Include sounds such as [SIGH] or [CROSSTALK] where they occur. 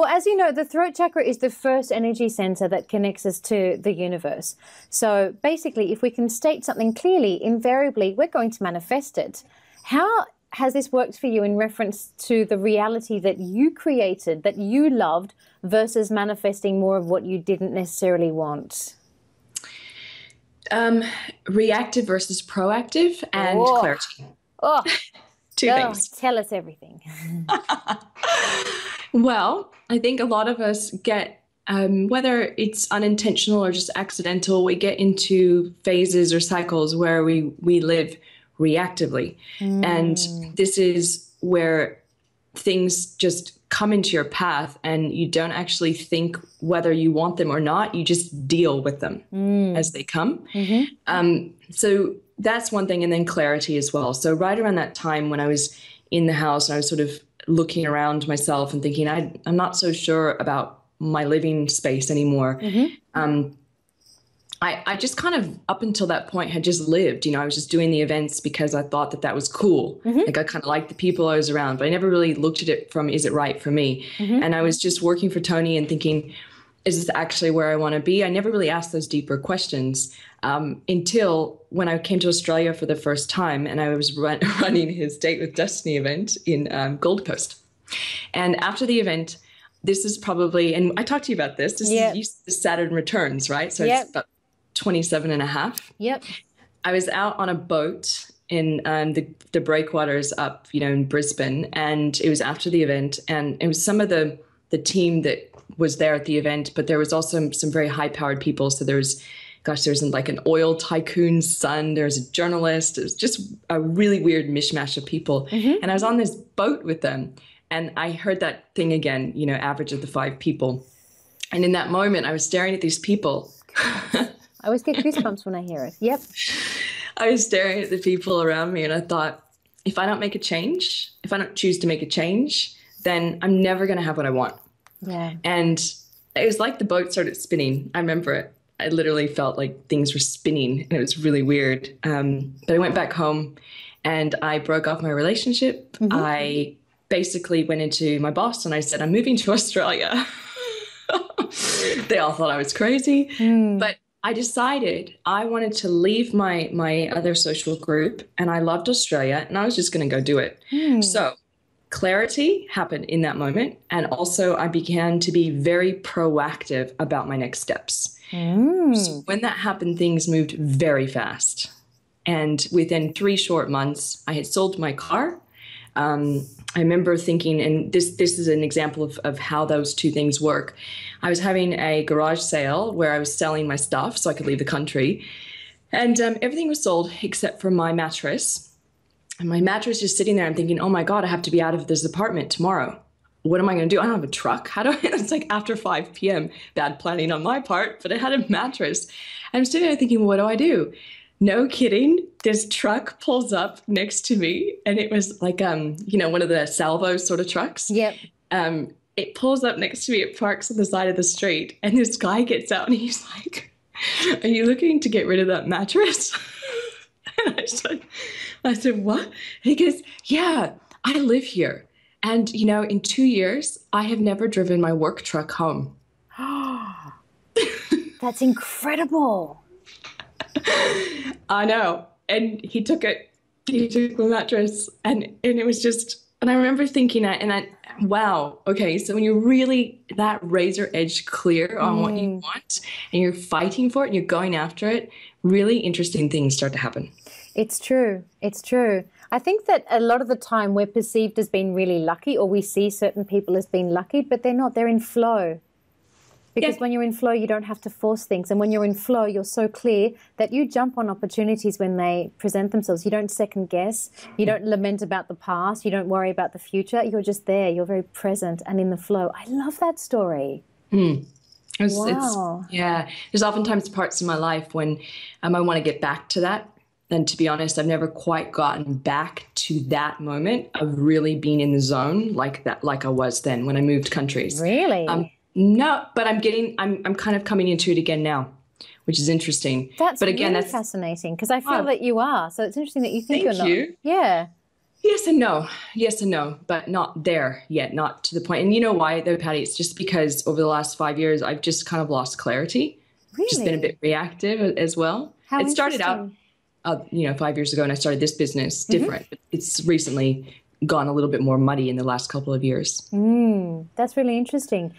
Well, as you know, the throat chakra is the first energy center that connects us to the universe. So basically, if we can state something clearly, invariably, we're going to manifest it. How has this worked for you in reference to the reality that you created, that you loved, versus manifesting more of what you didn't necessarily want? Um, reactive versus proactive and oh. clarity. Oh, [LAUGHS] two oh, things. Tell us everything. [LAUGHS] well, I think a lot of us get, um, whether it's unintentional or just accidental, we get into phases or cycles where we we live reactively, mm. and this is where things just come into your path and you don't actually think whether you want them or not you just deal with them mm. as they come mm-hmm. um, so that's one thing and then clarity as well. So right around that time when i was in the house and i was sort of looking around myself and thinking I, i'm not so sure about my living space anymore. Mm-hmm. um, I, I just kind of up until that point had just lived. You know i was just doing the events because i thought that that was cool. Mm-hmm. like i kind of liked the people i was around but i never really looked at it from is it right for me? Mm-hmm. and i was just working for tony and thinking is this actually where i want to be? I never really asked those deeper questions um, until when i came to australia for the first time and i was run, [LAUGHS] running his date with destiny event in um, gold coast and after the event this is probably and i talked to you about this this yep. is saturn returns right so yep. it's about 27 and a half. Yep. I was out on a boat in um, the, the breakwaters up, you know, in Brisbane, and it was after the event, and it was some of the the team that was there at the event, but there was also some very high powered people. So there was, gosh, there was like an oil tycoon's son, there was a journalist. It was just a really weird mishmash of people, mm-hmm. and I was on this boat with them, and I heard that thing again, you know, average of the five people, and in that moment, I was staring at these people. I always get goosebumps when I hear it. Yep. I was staring at the people around me and I thought, if I don't make a change, if I don't choose to make a change, then I'm never going to have what I want. Yeah. And it was like the boat started spinning. I remember it. I literally felt like things were spinning and it was really weird. Um, but I went back home and I broke off my relationship. Mm-hmm. I basically went into my boss and I said, I'm moving to [LAUGHS] Australia. they all thought I was crazy. Mm. But I decided I wanted to leave my my other social group and I loved Australia and I was just going to go do it. Hmm. So, clarity happened in that moment and also I began to be very proactive about my next steps. Hmm. So when that happened things moved very fast. And within 3 short months I had sold my car. Um, I remember thinking, and this this is an example of, of how those two things work. I was having a garage sale where I was selling my stuff so I could leave the country, and um, everything was sold except for my mattress. And my mattress just sitting there. I'm thinking, oh my god, I have to be out of this apartment tomorrow. What am I going to do? I don't have a truck. How do I? [LAUGHS] It's like after 5 p.m. Bad planning on my part, but I had a mattress. I'm sitting there thinking, what do I do? no kidding this truck pulls up next to me and it was like um you know one of the salvo sort of trucks yep um it pulls up next to me it parks on the side of the street and this guy gets out and he's like are you looking to get rid of that mattress [LAUGHS] and i said i said what he goes yeah i live here and you know in two years i have never driven my work truck home [GASPS] [GASPS] that's incredible I know. And he took it. He took the mattress, and and it was just. And I remember thinking that, and I, wow, okay. So when you're really that razor edge clear on mm. what you mm. want, and you're fighting for it, and you're going after it, really interesting things start to happen. It's true. It's true. I think that a lot of the time we're perceived as being really lucky, or we see certain people as being lucky, but they're not. They're in flow. Because yeah. when you're in flow, you don't have to force things. And when you're in flow, you're so clear that you jump on opportunities when they present themselves. You don't second guess. You don't lament about the past. You don't worry about the future. You're just there. You're very present and in the flow. I love that story. Mm. It's, wow. It's, yeah. There's oftentimes parts of my life when um, I want to get back to that. And to be honest, I've never quite gotten back to that moment of really being in the zone like that, like I was then when I moved countries. Really? Um, no, but I'm getting I'm I'm kind of coming into it again now, which is interesting. That's but again really that's fascinating because I feel oh, that you are. So it's interesting that you think thank you're not. You. Yeah. Yes and no. Yes and no, but not there yet, not to the point. And you know why, though, Patty? It's just because over the last five years, I've just kind of lost clarity. Really? Just been a bit reactive as well. How it started out, uh, you know, five years ago, and I started this business different. But it's recently gone a little bit more muddy in the last couple of years. Mm, that's really interesting.